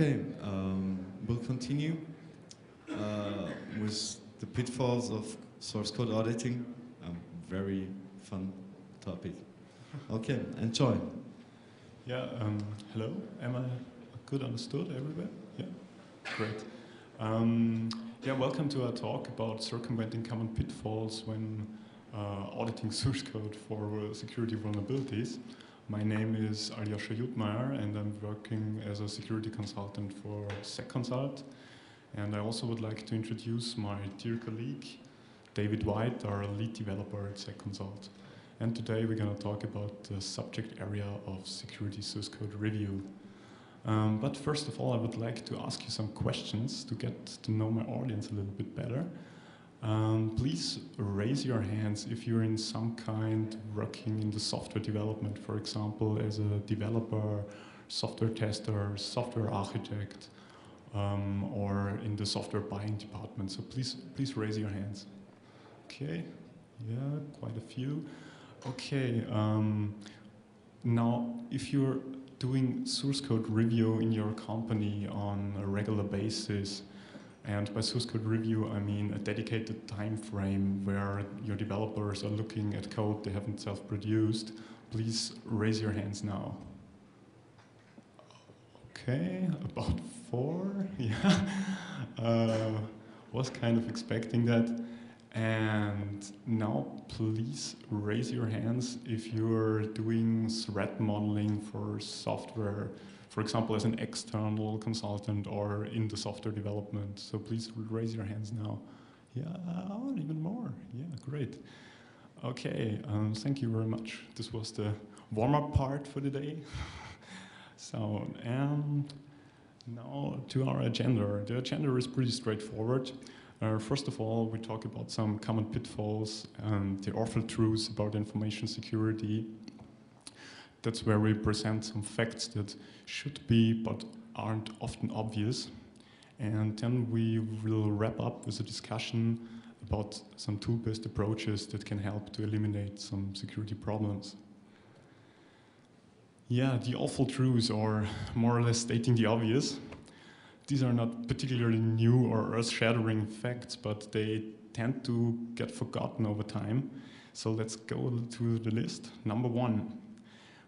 Okay, um, we'll continue uh, with the pitfalls of source code auditing. Um, very fun topic. Okay, enjoy. Yeah, um, hello. Am I good understood everywhere? Yeah, great. Um, yeah, welcome to our talk about circumventing common pitfalls when uh, auditing source code for uh, security vulnerabilities. My name is Aljosha Judmayer and I'm working as a security consultant for SEC Consult. And I also would like to introduce my dear colleague, David White, our lead developer at SEC Consult. And today we're going to talk about the subject area of security source code review. Um, but first of all, I would like to ask you some questions to get to know my audience a little bit better. Um, please raise your hands if you're in some kind working in the software development, for example, as a developer, software tester, software architect, um, or in the software buying department. So please, please raise your hands. Okay, yeah, quite a few. Okay, um, now if you're doing source code review in your company on a regular basis, and by source code review, I mean a dedicated time frame where your developers are looking at code they haven't self-produced. Please raise your hands now. Okay, about four, yeah. Uh, was kind of expecting that. And now please raise your hands if you're doing threat modeling for software for example, as an external consultant or in the software development. So please raise your hands now. Yeah, oh, even more. Yeah, great. Okay, um, thank you very much. This was the warm-up part for the day. so, and now to our agenda. The agenda is pretty straightforward. Uh, first of all, we talk about some common pitfalls and the awful truths about information security that's where we present some facts that should be but aren't often obvious. And then we will wrap up with a discussion about some tool-based approaches that can help to eliminate some security problems. Yeah, the awful truths, are more or less stating the obvious. These are not particularly new or earth-shattering facts, but they tend to get forgotten over time. So let's go to the list. Number one,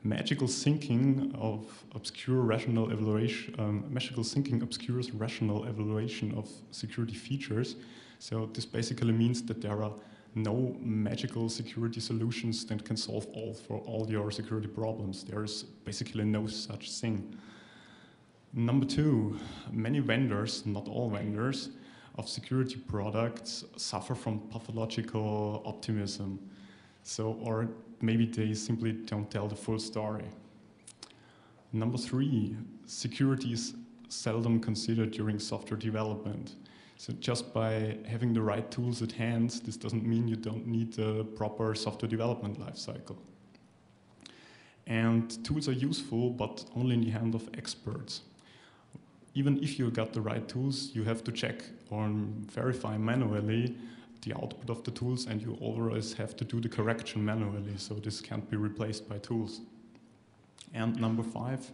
magical thinking of obscure rational evaluation, um, magical thinking obscures rational evaluation of security features. So this basically means that there are no magical security solutions that can solve all for all your security problems. There is basically no such thing. Number two, many vendors, not all vendors, of security products suffer from pathological optimism. So, or maybe they simply don't tell the full story. Number three, security is seldom considered during software development. So just by having the right tools at hand, this doesn't mean you don't need a proper software development lifecycle. And tools are useful, but only in the hand of experts. Even if you got the right tools, you have to check or verify manually the output of the tools and you always have to do the correction manually, so this can't be replaced by tools. And number five,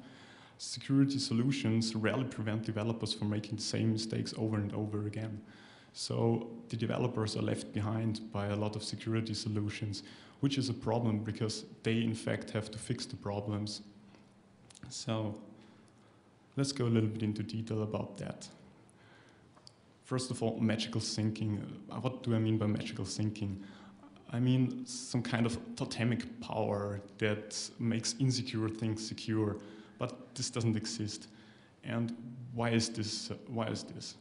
security solutions rarely prevent developers from making the same mistakes over and over again. So the developers are left behind by a lot of security solutions, which is a problem because they in fact have to fix the problems. So let's go a little bit into detail about that. First of all, magical thinking. Uh, what do I mean by magical thinking? I mean some kind of totemic power that makes insecure things secure, but this doesn't exist. And why is this? Uh, why is this?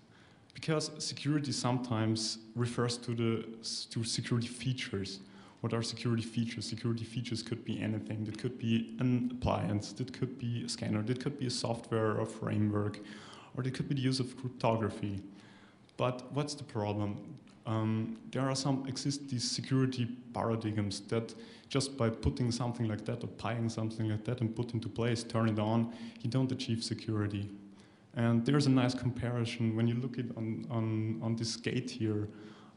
Because security sometimes refers to the to security features. What are security features? Security features could be anything. That could be an appliance. That could be a scanner. That could be a software or framework, or it could be the use of cryptography. But what's the problem? Um, there are some exist these security paradigms that just by putting something like that or buying something like that and put into place, turn it on, you don't achieve security. And there's a nice comparison when you look at on, on, on this gate here,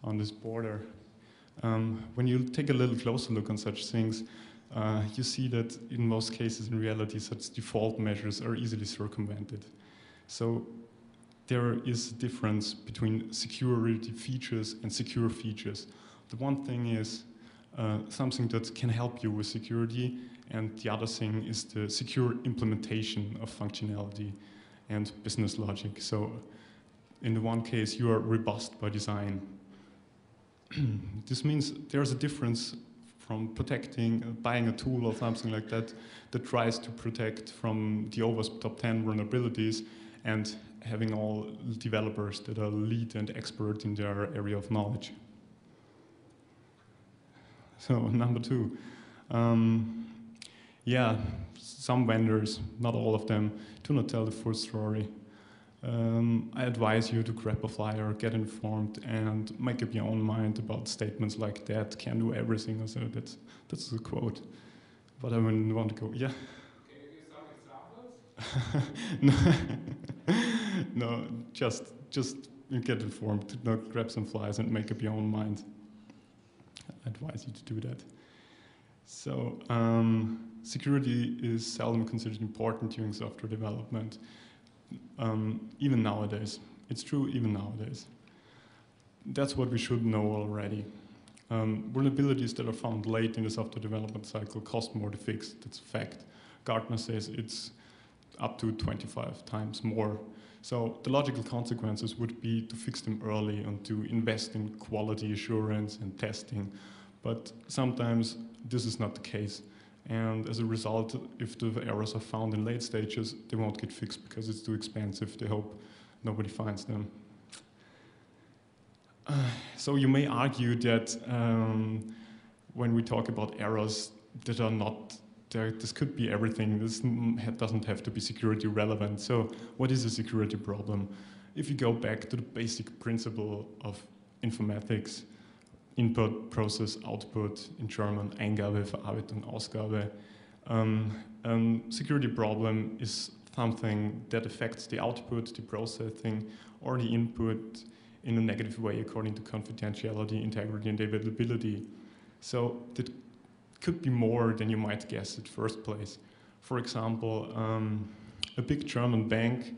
on this border. Um, when you take a little closer look on such things, uh, you see that in most cases in reality such default measures are easily circumvented. So there is a difference between security features and secure features. The one thing is uh, something that can help you with security, and the other thing is the secure implementation of functionality and business logic. So in the one case, you are robust by design. this means there's a difference from protecting, uh, buying a tool or something like that that tries to protect from the OWASP top 10 vulnerabilities and having all developers that are lead and expert in their area of knowledge. So number two, um, yeah, some vendors, not all of them, do not tell the full story. Um, I advise you to grab a flyer, get informed, and make up your own mind about statements like that. Can do everything. So that's that's the quote. But I wouldn't want to go. Yeah. no, no, just just get informed. No, grab some flyers and make up your own mind. I advise you to do that. So um, security is seldom considered important during software development, um, even nowadays. It's true even nowadays. That's what we should know already. Um, vulnerabilities that are found late in the software development cycle cost more to fix. That's a fact. Gartner says it's up to 25 times more. So the logical consequences would be to fix them early and to invest in quality assurance and testing. But sometimes this is not the case. And as a result, if the errors are found in late stages, they won't get fixed because it's too expensive. They hope nobody finds them. Uh, so you may argue that um, when we talk about errors that are not this could be everything. This doesn't have to be security relevant. So what is a security problem? If you go back to the basic principle of informatics, input, process, output, in German Eingabe, Verarbeitung, Ausgabe, um, um, security problem is something that affects the output, the processing, or the input in a negative way according to confidentiality, integrity, and availability. So that could be more than you might guess at first place. For example, um, a big German bank,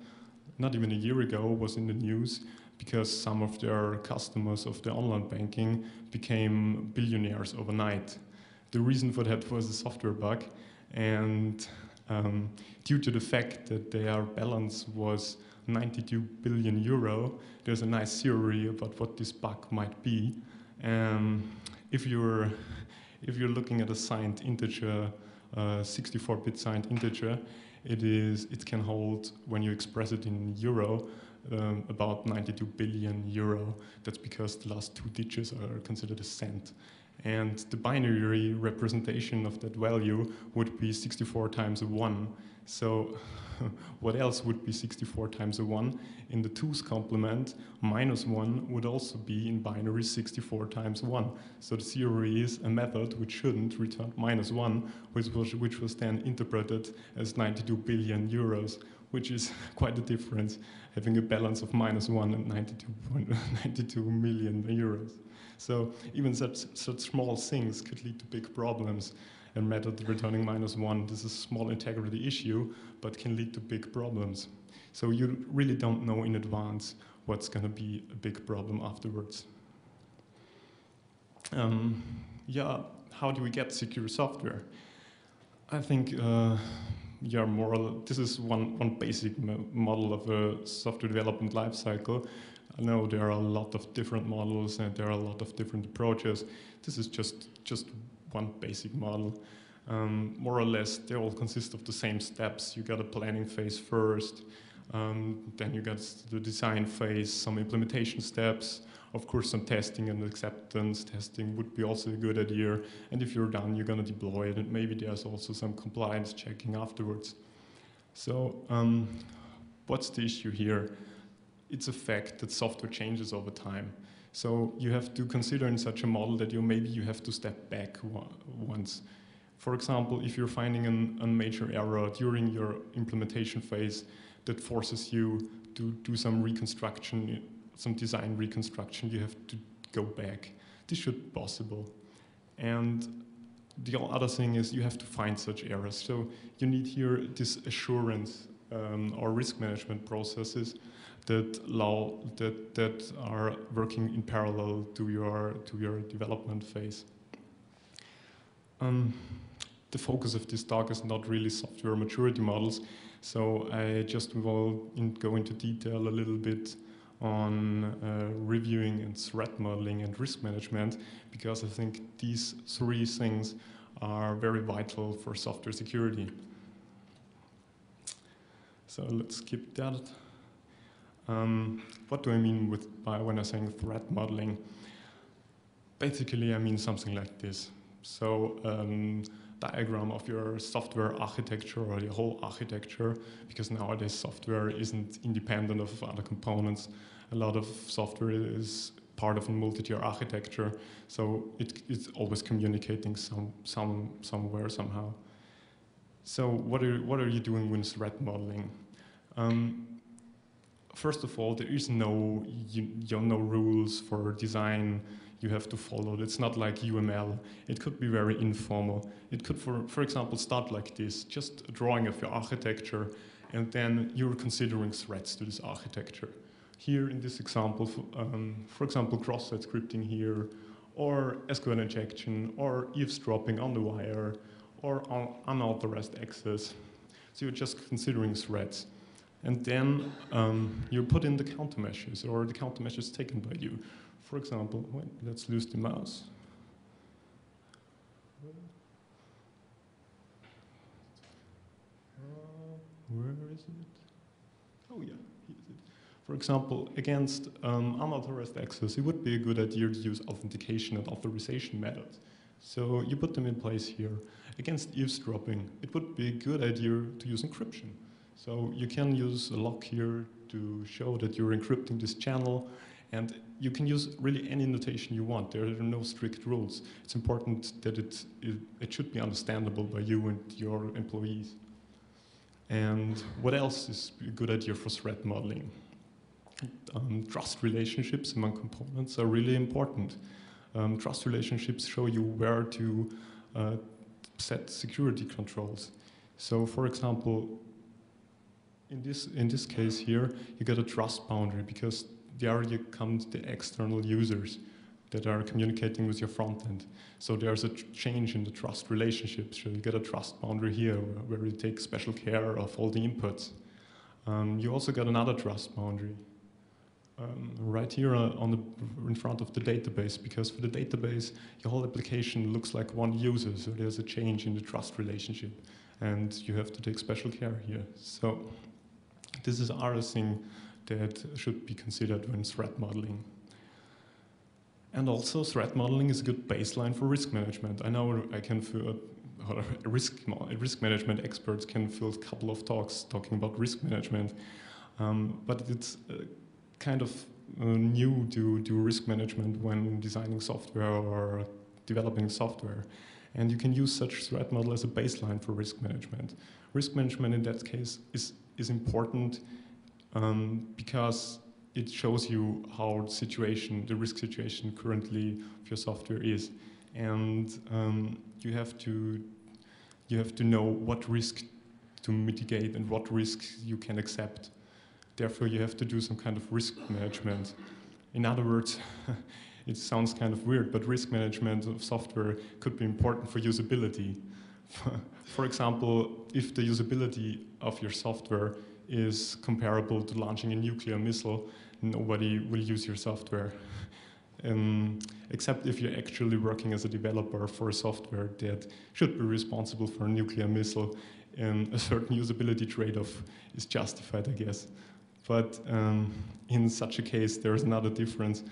not even a year ago, was in the news because some of their customers of the online banking became billionaires overnight. The reason for that was a software bug, and um, due to the fact that their balance was 92 billion euro, there's a nice theory about what this bug might be. Um, if you're if you're looking at a signed integer, 64-bit uh, signed integer, it is it can hold when you express it in euro um, about 92 billion euro. That's because the last two digits are considered a cent. And the binary representation of that value would be 64 times a 1. So what else would be 64 times a 1? In the 2's complement, minus 1 would also be in binary 64 times 1. So the theory is a method which shouldn't return minus 1, which was, which was then interpreted as 92 billion euros, which is quite a difference, having a balance of minus 1 and 92, million euros. So even such, such small things could lead to big problems and method returning minus one. This is a small integrity issue, but can lead to big problems. So you really don't know in advance what's going to be a big problem afterwards. Um, yeah, how do we get secure software? I think uh, yeah, more this is one, one basic model of a software development lifecycle. I know there are a lot of different models and there are a lot of different approaches. This is just, just one basic model. Um, more or less, they all consist of the same steps. You got a planning phase first, um, then you got the design phase, some implementation steps, of course, some testing and acceptance testing would be also a good idea. And if you're done, you're going to deploy it, and maybe there's also some compliance checking afterwards. So, um, what's the issue here? It's a fact that software changes over time. So you have to consider in such a model that you maybe you have to step back once. For example, if you're finding an, a major error during your implementation phase that forces you to do some reconstruction, some design reconstruction, you have to go back. This should be possible. And the other thing is you have to find such errors. So you need here this assurance um, or risk management processes that allow that that are working in parallel to your to your development phase. Um, the focus of this talk is not really software maturity models, so I just will in, go into detail a little bit on uh, reviewing and threat modeling and risk management because I think these three things are very vital for software security. So let's skip that. Um, what do I mean with by when I'm saying threat modeling? Basically, I mean something like this. So um, diagram of your software architecture or your whole architecture, because nowadays software isn't independent of other components. A lot of software is part of a multi-tier architecture, so it, it's always communicating some, some, somewhere, somehow. So what are, what are you doing with threat modeling? Um, first of all, there is no, you, you know, no rules for design you have to follow. It's not like UML. It could be very informal. It could, for, for example, start like this, just a drawing of your architecture, and then you're considering threats to this architecture. Here in this example, um, for example, cross-site scripting here, or SQL injection, or eavesdropping on the wire, or unauthorized access. So you're just considering threats. And then um, you put in the countermeasures, or the countermeasures taken by you. For example, wait, let's lose the mouse. where is it? Oh yeah, here's it. For example, against um, unauthorized access, it would be a good idea to use authentication and authorization methods. So you put them in place here. Against eavesdropping, it would be a good idea to use encryption. So you can use a lock here to show that you're encrypting this channel and you can use really any notation you want. There are no strict rules. It's important that it, it, it should be understandable by you and your employees. And what else is a good idea for threat modeling? Um, trust relationships among components are really important. Um, trust relationships show you where to uh, set security controls. So for example, in this, in this case here, you get a trust boundary because there you come to the external users that are communicating with your front end. So there's a change in the trust relationship. So you get a trust boundary here where, you take special care of all the inputs. Um, you also got another trust boundary um, right here uh, on the, in front of the database because for the database, your whole application looks like one user. So there's a change in the trust relationship and you have to take special care here. So this is other thing that should be considered when threat modeling. And also, threat modeling is a good baseline for risk management. I know I can fill, uh, risk, risk management experts can fill a couple of talks talking about risk management, um, but it's uh, kind of uh, new to do risk management when designing software or developing software. And you can use such threat model as a baseline for risk management. Risk management in that case is, is important um, because it shows you how the situation, the risk situation currently of your software is, and um, you have to you have to know what risk to mitigate and what risks you can accept. Therefore, you have to do some kind of risk management. In other words, it sounds kind of weird, but risk management of software could be important for usability. for example, if the usability of your software is comparable to launching a nuclear missile, nobody will use your software. Um, except if you're actually working as a developer for a software that should be responsible for a nuclear missile, um, a certain usability trade-off is justified, I guess. But um, in such a case, there's another difference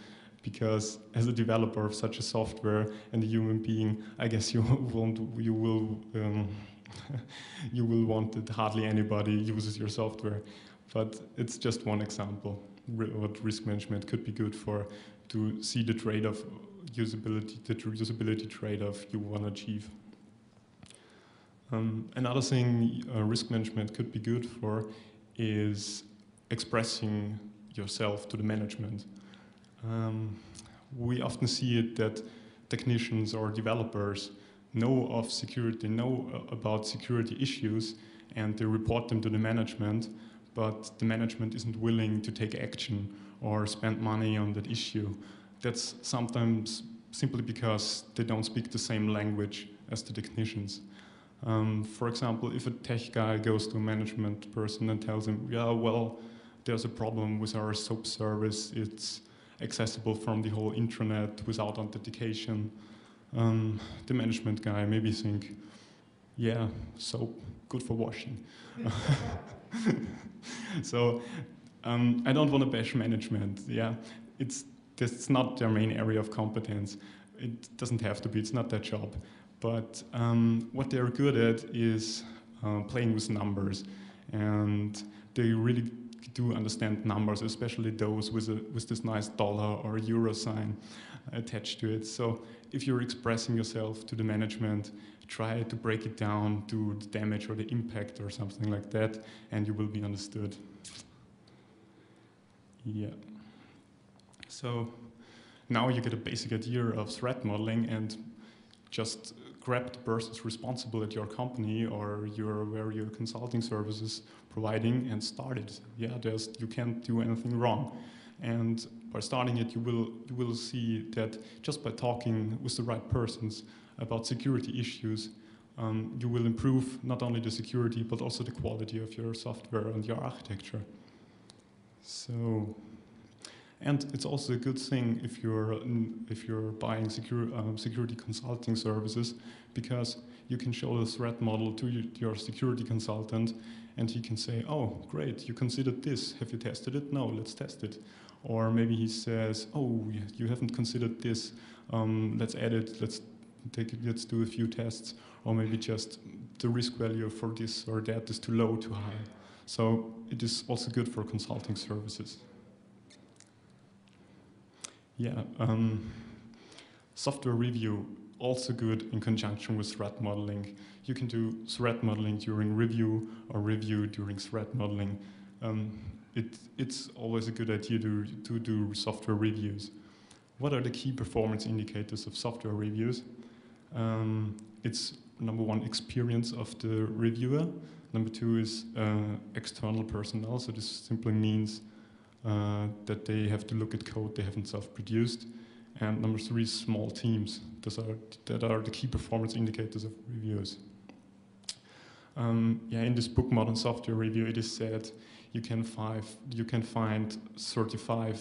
because as a developer of such a software and a human being, I guess you won't, you will um, you will want that hardly anybody uses your software. But it's just one example what risk management could be good for to see the trade-off usability, the usability trade-off you want to achieve. Um, another thing uh, risk management could be good for is expressing yourself to the management. Um, we often see it that technicians or developers know of security, know uh, about security issues, and they report them to the management, but the management isn't willing to take action or spend money on that issue. That's sometimes simply because they don't speak the same language as the technicians. Um, for example, if a tech guy goes to a management person and tells him, yeah, well, there's a problem with our SOAP service, it's accessible from the whole intranet without authentication, um, the management guy maybe think, yeah, soap, good for washing. so um, I don't want to bash management. Yeah, it's that's not their main area of competence. It doesn't have to be. It's not their job. But um, what they're good at is uh, playing with numbers, and they really do understand numbers, especially those with a, with this nice dollar or euro sign attached to it. So if you're expressing yourself to the management, try to break it down to the damage or the impact or something like that, and you will be understood. Yeah. So now you get a basic idea of threat modeling and just grab the persons responsible at your company or your where your consulting services providing and start it. Yeah, there's you can't do anything wrong. And by starting it, you will you will see that just by talking with the right persons about security issues, um, you will improve not only the security but also the quality of your software and your architecture. So, and it's also a good thing if you're if you're buying secure, um, security consulting services because you can show the threat model to your security consultant, and he can say, "Oh, great, you considered this. Have you tested it? No, let's test it." Or maybe he says, "Oh, you haven't considered this. Um, let's add it. Let's take it. Let's do a few tests." Or maybe just the risk value for this or that is too low, too high. So it is also good for consulting services. Yeah, um, software review also good in conjunction with threat modeling. You can do threat modeling during review or review during threat modeling. Um, it, it's always a good idea to, to do software reviews. What are the key performance indicators of software reviews? Um, it's number one, experience of the reviewer. Number two is uh, external personnel. So this simply means uh, that they have to look at code they haven't self-produced. And number three, small teams. Those are, that are the key performance indicators of reviews. Um, yeah, in this book, Modern Software Review, it is said you can, five, you can find 35%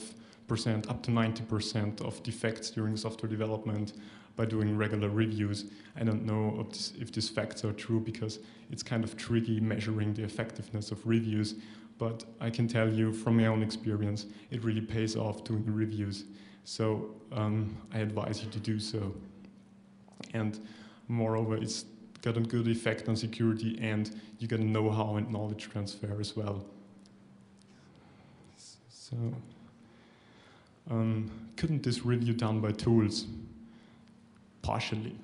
up to 90% of defects during software development by doing regular reviews. I don't know if, these facts are true because it's kind of tricky measuring the effectiveness of reviews, but I can tell you from my own experience, it really pays off doing reviews. So um, I advise you to do so. And moreover, it's got a good effect on security and you get know-how and knowledge transfer as well. So, um, couldn't this review done by tools? Partially.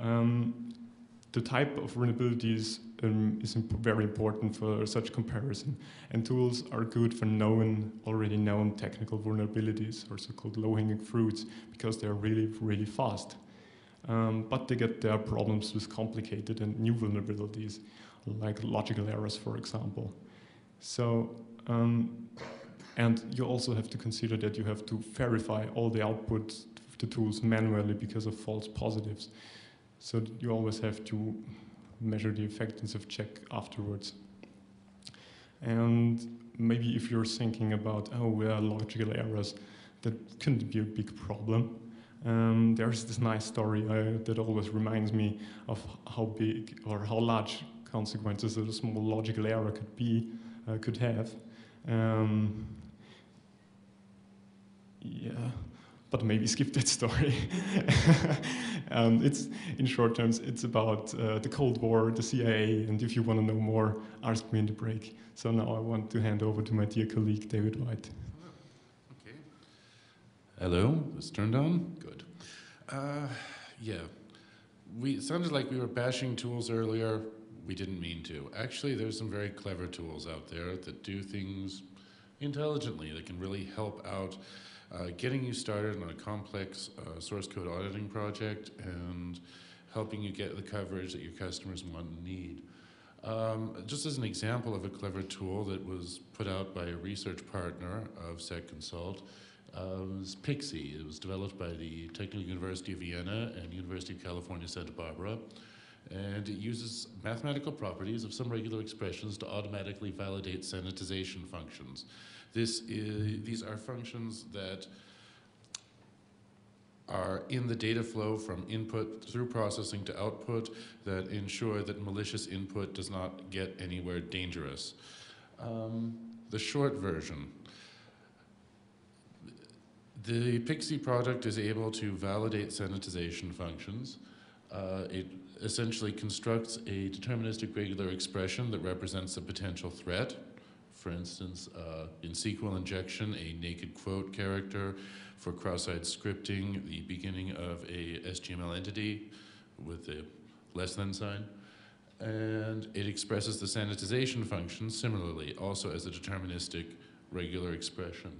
Um, the type of vulnerabilities um, is imp very important for such comparison. And tools are good for known, already known technical vulnerabilities, or so-called low-hanging fruits, because they're really, really fast. Um, but they get their problems with complicated and new vulnerabilities, like logical errors, for example. So, um, and you also have to consider that you have to verify all the output of the tools manually because of false positives. So you always have to measure the effectiveness of check afterwards. And maybe if you're thinking about, oh, we are logical errors, that couldn't be a big problem. Um, there's this nice story uh, that always reminds me of how big or how large consequences that a small logical error could be, uh, could have. Um, yeah, but maybe skip that story. um, it's in short terms, it's about uh, the Cold War, the CIA, and if you want to know more, ask me in the break. So now I want to hand over to my dear colleague David White. Okay. Hello, is turned on? Good. Uh, yeah, we sounded like we were bashing tools earlier. We didn't mean to. Actually, there's some very clever tools out there that do things intelligently that can really help out uh, getting you started on a complex uh, source code auditing project and helping you get the coverage that your customers want and need. Um, just as an example of a clever tool that was put out by a research partner of SEC Consult, uh, was Pixy. It was developed by the Technical University of Vienna and University of California, Santa Barbara. And it uses mathematical properties of some regular expressions to automatically validate sanitization functions. This is, these are functions that are in the data flow from input through processing to output that ensure that malicious input does not get anywhere dangerous. Um, the short version. The Pixy product is able to validate sanitization functions. Uh, it essentially constructs a deterministic regular expression that represents a potential threat. For instance, uh, in SQL injection, a naked quote character. For cross-site scripting, the beginning of a SGML entity with a less than sign. And it expresses the sanitization function similarly, also as a deterministic regular expression.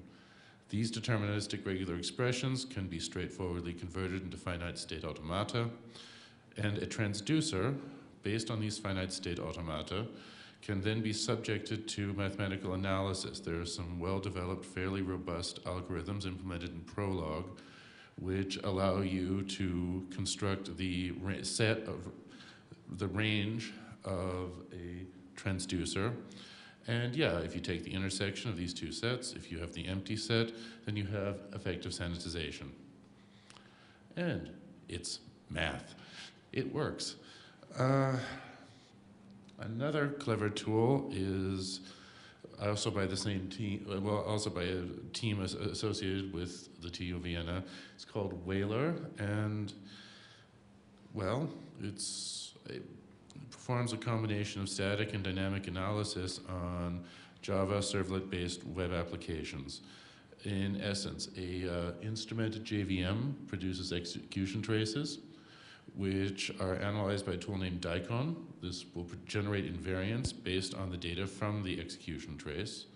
These deterministic regular expressions can be straightforwardly converted into finite state automata. And a transducer, based on these finite state automata, can then be subjected to mathematical analysis. There are some well-developed, fairly robust algorithms implemented in Prolog, which allow you to construct the set of the range of a transducer. And yeah, if you take the intersection of these two sets, if you have the empty set, then you have effective sanitization. And it's math. It works. Uh, another clever tool is also by the same team, well, also by a team associated with the TU Vienna. It's called Waler, and well, it's it performs a combination of static and dynamic analysis on Java servlet-based web applications. In essence, a uh, instrumented JVM produces execution traces which are analyzed by a tool named Daikon. This will generate invariants based on the data from the execution trace.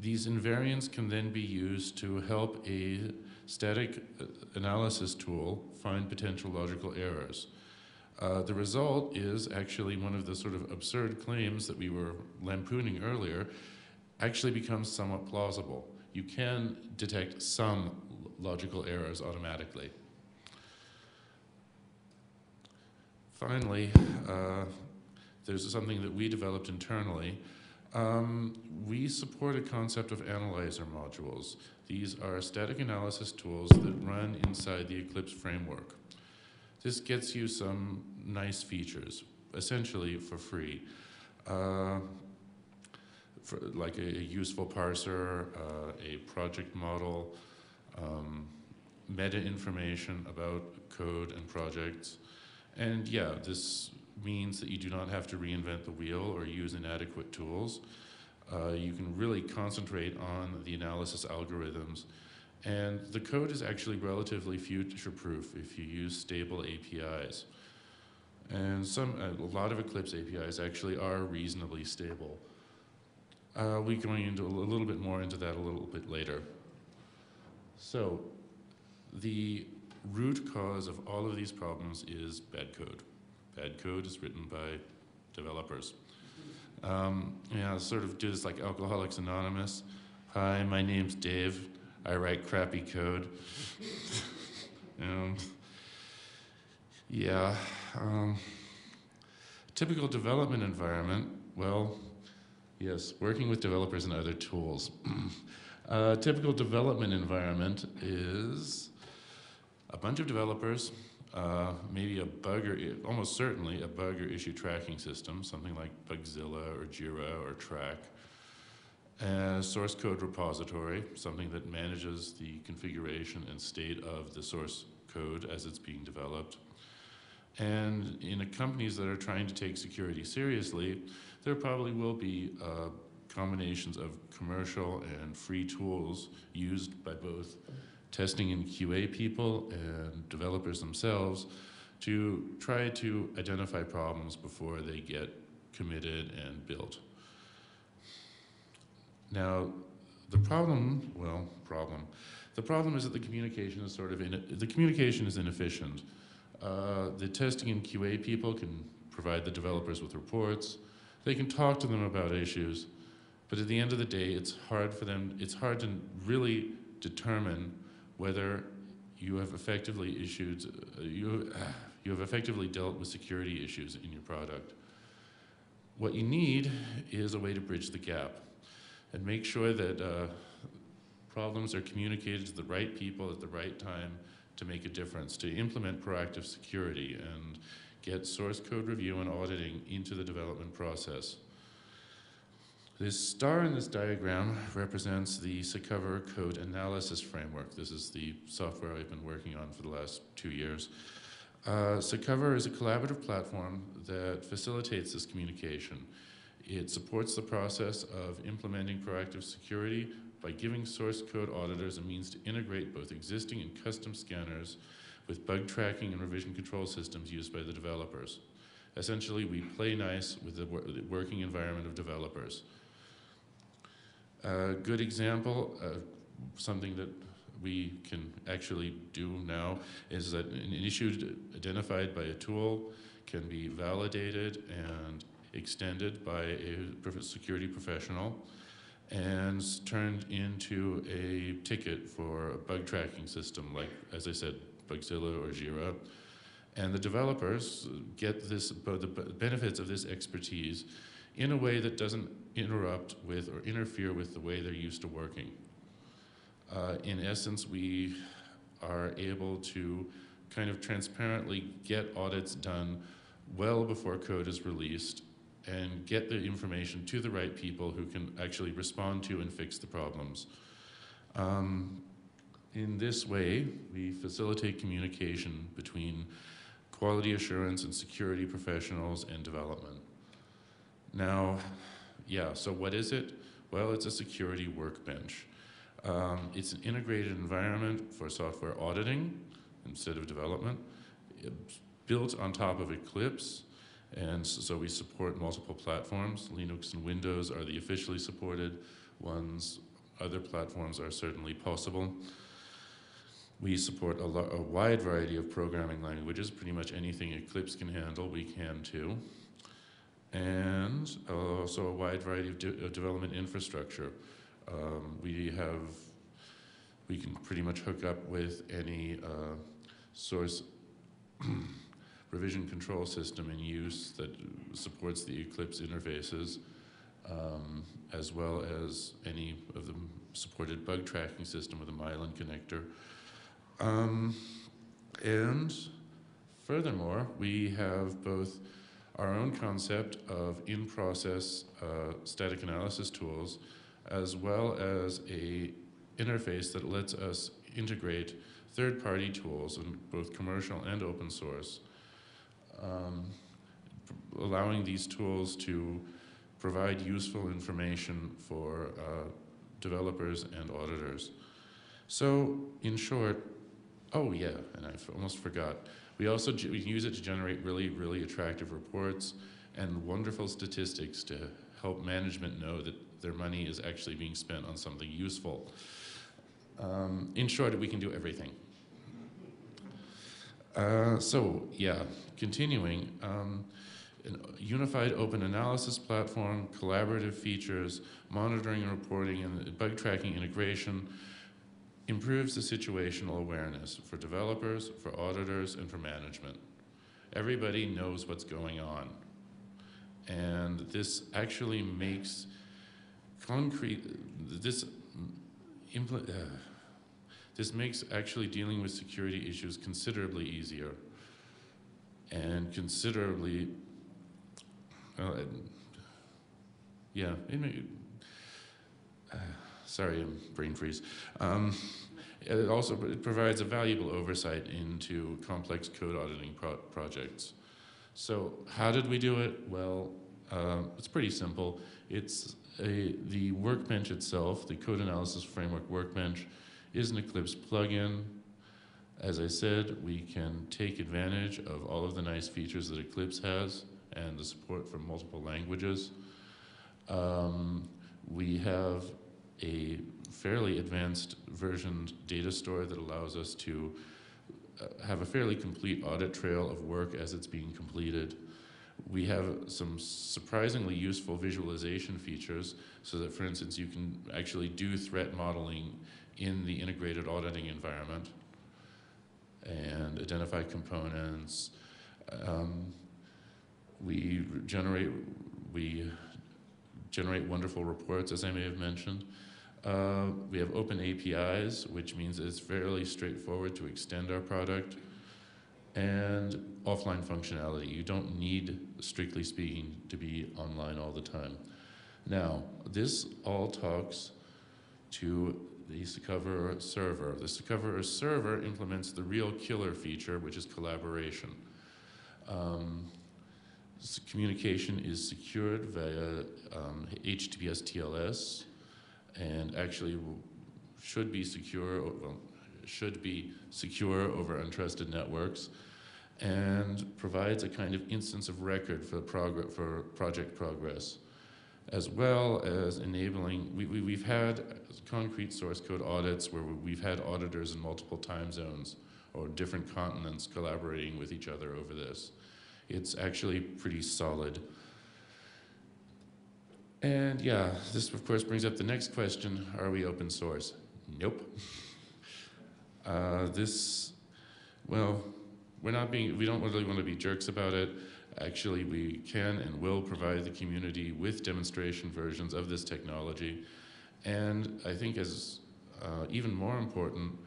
These invariants can then be used to help a static uh, analysis tool find potential logical errors. Uh, the result is actually one of the sort of absurd claims that we were lampooning earlier actually becomes somewhat plausible. You can detect some logical errors automatically. Finally, uh, there's something that we developed internally. Um, we support a concept of analyzer modules. These are static analysis tools that run inside the Eclipse framework. This gets you some nice features, essentially for free. Uh, for like a, a, useful parser, uh, a project model, um, meta information about code and projects, and yeah, this means that you do not have to reinvent the wheel or use inadequate tools. Uh, you can really concentrate on the analysis algorithms. And the code is actually relatively future-proof if you use stable APIs. And some, a lot of Eclipse APIs actually are reasonably stable. Uh, we're going into a little bit more into that a little bit later. So the root cause of all of these problems is bad code. Bad code is written by developers. Um, yeah, sort of do this like Alcoholics Anonymous. Hi, my name's Dave. I write crappy code. and yeah, um, typical development environment. Well, yes, working with developers and other tools. uh, typical development environment is a bunch of developers, uh, maybe a bug or almost certainly a bug or issue tracking system, something like Bugzilla or Jira or Trac. A source code repository, something that manages the configuration and state of the source code as it's being developed. And in companies that are trying to take security seriously, there probably will be uh, combinations of commercial and free tools used by both testing and QA people and developers themselves to try to identify problems before they get committed and built. Now, the problem, well, problem, the problem is that the communication is sort of, the communication is inefficient. Uh, the testing and QA people can provide the developers with reports. They can talk to them about issues. But at the end of the day, it's hard for them, it's hard to really determine whether you have effectively issued, uh, you, uh, you have effectively dealt with security issues in your product. What you need is a way to bridge the gap and make sure that uh, problems are communicated to the right people at the right time to make a difference, to implement proactive security and get source code review and auditing into the development process. This star in this diagram represents the Secover Code Analysis Framework. This is the software I've been working on for the last two years. Uh, Secover is a collaborative platform that facilitates this communication. It supports the process of implementing proactive security by giving source code auditors a means to integrate both existing and custom scanners with bug tracking and revision control systems used by the developers. Essentially, we play nice with the, wor the working environment of developers. A good example, something that we can actually do now, is that an issue identified by a tool can be validated and extended by a security professional and turned into a ticket for a bug tracking system, like, as I said, Bugzilla or Jira. And the developers get this, the benefits of this expertise in a way that doesn't interrupt with or interfere with the way they're used to working. Uh, in essence, we are able to kind of transparently get audits done well before code is released and get the information to the right people who can actually respond to and fix the problems. Um, in this way, we facilitate communication between quality assurance and security professionals and development. Now, yeah, so what is it? Well, it's a security workbench. Um, it's an integrated environment for software auditing instead of development, it's built on top of Eclipse, and so we support multiple platforms. Linux and Windows are the officially supported ones. Other platforms are certainly possible. We support a, a, wide variety of programming languages. Pretty much anything Eclipse can handle, we can too. And also a wide variety of, de development infrastructure. Um, we have, we can pretty much hook up with any uh, source revision control system in use that supports the Eclipse interfaces, um, as well as any of the supported bug tracking system with a Mylyn connector. Um, and furthermore, we have both our own concept of in-process uh, static analysis tools, as well as a interface that lets us integrate third-party tools in both commercial and open source um, allowing these tools to provide useful information for uh, developers and auditors. So in short, oh yeah, and I almost forgot, we also we use it to generate really, really attractive reports and wonderful statistics to help management know that their money is actually being spent on something useful. Um, in short, we can do everything. Uh, so yeah, continuing, um, unified open analysis platform, collaborative features, monitoring and reporting, and bug tracking integration improves the situational awareness for developers, for auditors, and for management. Everybody knows what's going on. And this actually makes concrete, this, uh, this makes actually dealing with security issues considerably easier and considerably, uh, yeah, it may, uh, sorry, I'm brain freeze. Um, it also it provides a valuable oversight into complex code auditing pro projects. So how did we do it? Well, uh, it's pretty simple. It's a, the workbench itself, the code analysis framework workbench, is an Eclipse plugin. As I said, we can take advantage of all of the nice features that Eclipse has and the support for multiple languages. Um, we have a fairly advanced versioned data store that allows us to uh, have a fairly complete audit trail of work as it's being completed. We have some surprisingly useful visualization features so that, for instance, you can actually do threat modeling in the integrated auditing environment and identify components. Um, we generate we generate wonderful reports, as I may have mentioned. Uh, we have open APIs, which means it's fairly straightforward to extend our product. And offline functionality. You don't need, strictly speaking, to be online all the time. Now, this all talks to the Secover server. The Secover server implements the real killer feature, which is collaboration. Um, communication is secured via um, HTTPS TLS and actually should be secure, well, should be secure over untrusted networks and provides a kind of instance of record for, progr for project progress as well as enabling, we, we, we've had concrete source code audits where we've had auditors in multiple time zones or different continents collaborating with each other over this. It's actually pretty solid. And yeah, this of course brings up the next question, are we open source? Nope. Uh, this, well, we're not being, we don't really want to be jerks about it. Actually, we can and will provide the community with demonstration versions of this technology. And I think as uh, even more important,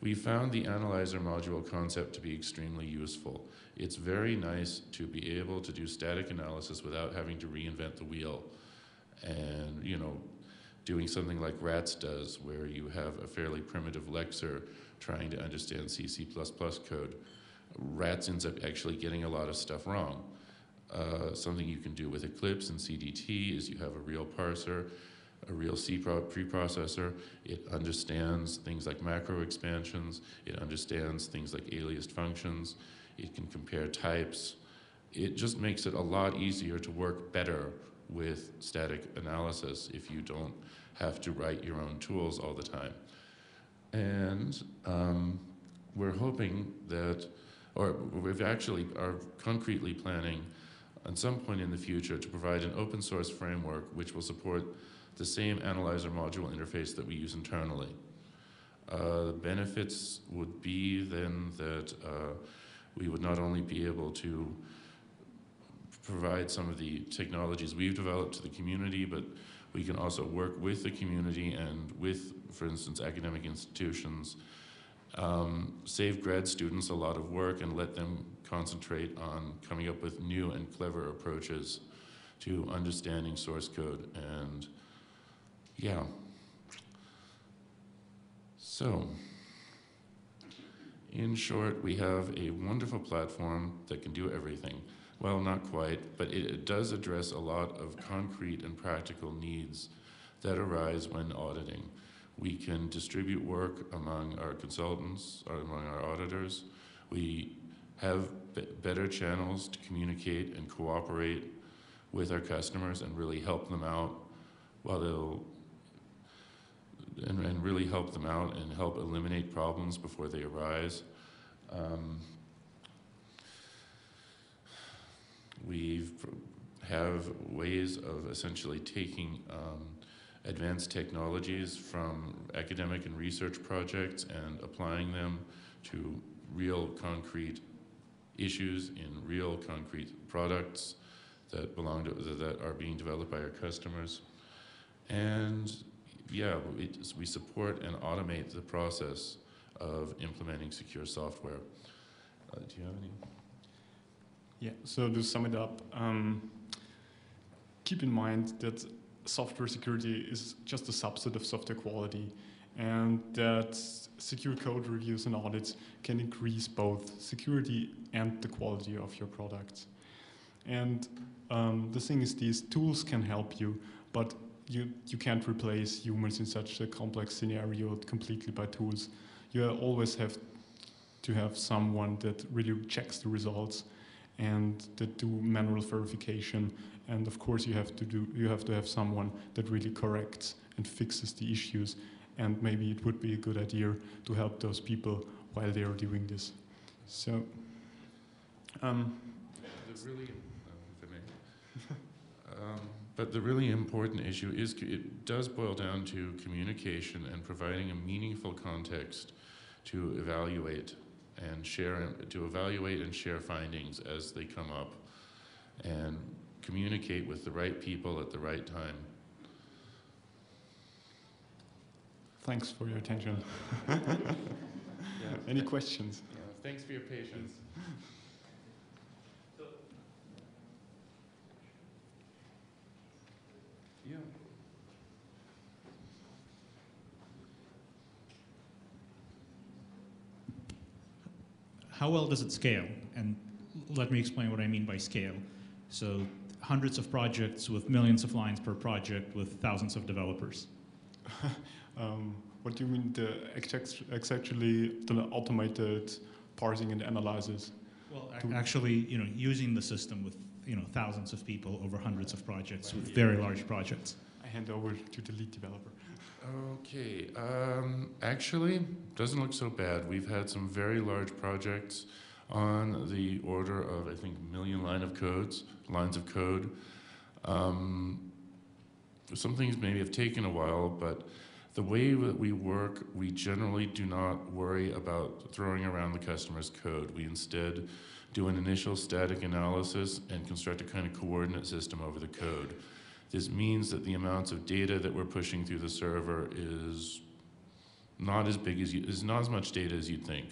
we found the analyzer module concept to be extremely useful. It's very nice to be able to do static analysis without having to reinvent the wheel. And, you know, doing something like RATS does, where you have a fairly primitive lexer trying to understand C, C++ code. RATS ends up actually getting a lot of stuff wrong. Uh, something you can do with Eclipse and CDT is you have a real parser, a real C preprocessor. It understands things like macro expansions. It understands things like aliased functions. It can compare types. It just makes it a lot easier to work better with static analysis if you don't have to write your own tools all the time. And um, we're hoping that, or we've actually are concretely planning at some point in the future to provide an open source framework which will support the same analyzer module interface that we use internally. Uh, the benefits would be then that uh, we would not only be able to provide some of the technologies we've developed to the community, but we can also work with the community and with, for instance, academic institutions, um, save grad students a lot of work and let them concentrate on coming up with new and clever approaches to understanding source code and yeah. So, in short, we have a wonderful platform that can do everything. Well, not quite, but it, it does address a lot of concrete and practical needs that arise when auditing. We can distribute work among our consultants, or among our auditors. We have better channels to communicate and cooperate with our customers and really help them out while they'll and, and really help them out and help eliminate problems before they arise. Um, we have ways of essentially taking um, advanced technologies from academic and research projects and applying them to real concrete issues in real concrete products that belong to that are being developed by our customers and yeah we, we support and automate the process of implementing secure software uh, do you have any yeah, so to sum it up, um, keep in mind that software security is just a subset of software quality and that secure code reviews and audits can increase both security and the quality of your products. And um, the thing is these tools can help you, but you, you can't replace humans in such a complex scenario completely by tools. You always have to have someone that really checks the results and that do manual verification. And of course, you have to do you have to have someone that really corrects and fixes the issues. And maybe it would be a good idea to help those people while they are doing this. So. Um, really, Um, but the really important issue is it does boil down to communication and providing a meaningful context to evaluate and share to evaluate and share findings as they come up and communicate with the right people at the right time. Thanks for your attention. Any questions? Yeah, thanks for your patience. Yeah. How well does it scale? And let me explain what I mean by scale. So hundreds of projects with millions of lines per project with thousands of developers. Um, what do you mean the exact, exactly the automated parsing and analysis? Well, actually, you know, using the system with you know thousands of people over hundreds of projects with very large projects. I hand over to the lead developer. Okay, um, actually, doesn't look so bad. We've had some very large projects on the order of, I think, million line of codes, lines of code. Um, some things maybe have taken a while, but the way that we work, we generally do not worry about throwing around the customer's code. We instead do an initial static analysis and construct a kind of coordinate system over the code. This means that the amounts of data that we're pushing through the server is not as big as you, is not as much data as you'd think.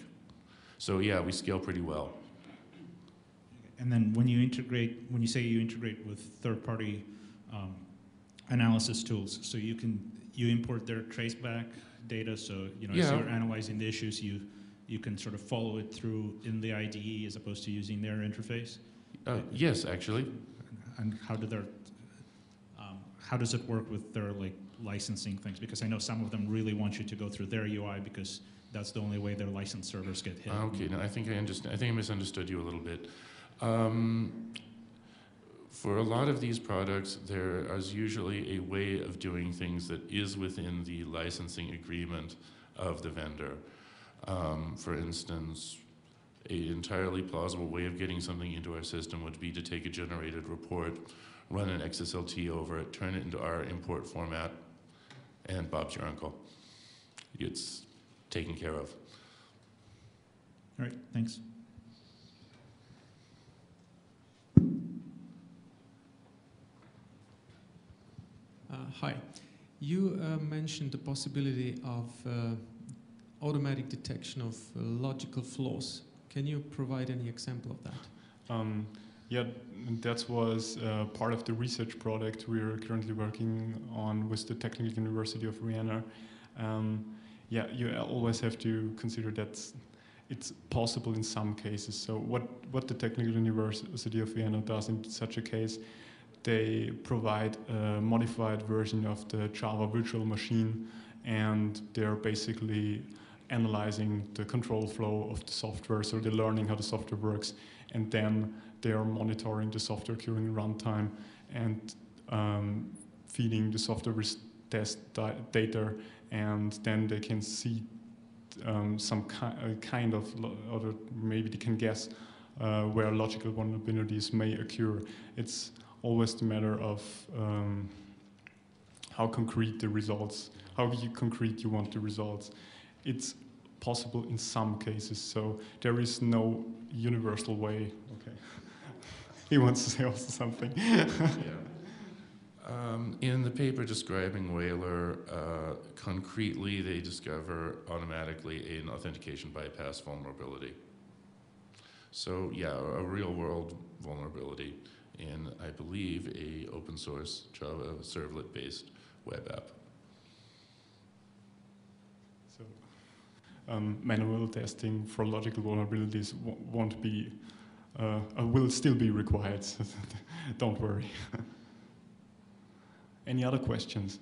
So yeah, we scale pretty well. And then when you integrate, when you say you integrate with third-party um, analysis tools, so you can you import their traceback data. So you know, as you're analyzing the issues, you you can sort of follow it through in the IDE as opposed to using their interface. Uh, yes, actually. And how do their um, how does it work with their like licensing things? Because I know some of them really want you to go through their UI because that's the only way their license servers get hit. Ah, Okay, no, I think I understand. I think I misunderstood you a little bit. Um, for a lot of these products, there is usually a way of doing things that is within the licensing agreement of the vendor. Um, for instance, an entirely plausible way of getting something into our system would be to take a generated report, run an XSLT over it, turn it into our import format, and Bob's your uncle. It's taken care of. All right, thanks. Uh, Hi. You uh, mentioned the possibility of uh, automatic detection of uh, logical flaws. Can you provide any example of that? Um, yeah, that was uh, part of the research project we're currently working on with the Technical University of Vienna. Um, yeah, you always have to consider that it's possible in some cases. So what, what the Technical University of Vienna does in such a case, they provide a modified version of the Java virtual machine and they're basically analyzing the control flow of the software. So they're learning how the software works and then they are monitoring the software during runtime and um, feeding the software with test data, and then they can see um, some ki- uh, kind of, or maybe they can guess uh, where logical vulnerabilities may occur. It's always the matter of um, how concrete the results, how you concrete you want the results. It's possible in some cases, so there is no universal way. Okay. he wants to say also something. yeah. Um, in the paper describing Waler, uh, concretely they discover automatically an authentication bypass vulnerability. So yeah, a real world vulnerability in, I believe, a open source Java servlet based web app. Um, manual testing for logical vulnerabilities won't be, uh, uh, will still be required. so Don't worry. Any other questions?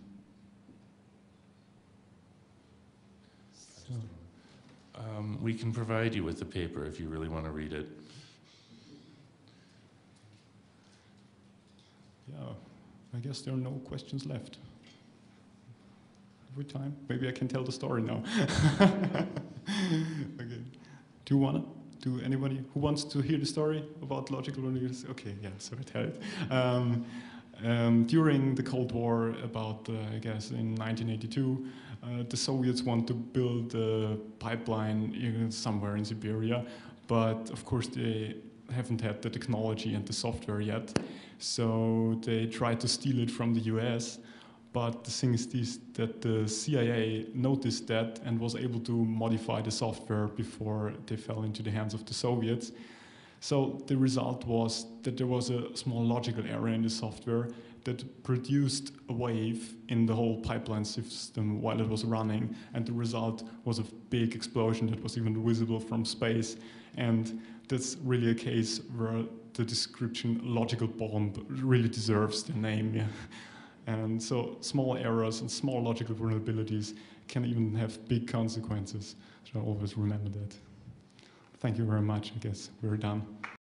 Um, we can provide you with the paper if you really want to read it. Yeah, I guess there are no questions left. Every time, maybe I can tell the story now. okay. Do you wanna? do anybody who wants to hear the story about logical vulnerabilities? Okay, yeah, so I tell it. Um, um, during the Cold War, about uh, I guess in 1982, uh, the Soviets want to build a pipeline somewhere in Siberia, but of course they haven't had the technology and the software yet. So they tried to steal it from the US. But the thing is that the CIA noticed that and was able to modify the software before they fell into the hands of the Soviets. So the result was that there was a small logical error in the software that produced a wave in the whole pipeline system while it was running, and the result was a big explosion that was even visible from space. And that's really a case where the description logical bomb really deserves the name. Yeah. And so small errors and small logical vulnerabilities can even have big consequences. So always remember that. Thank you very much. I guess we're done.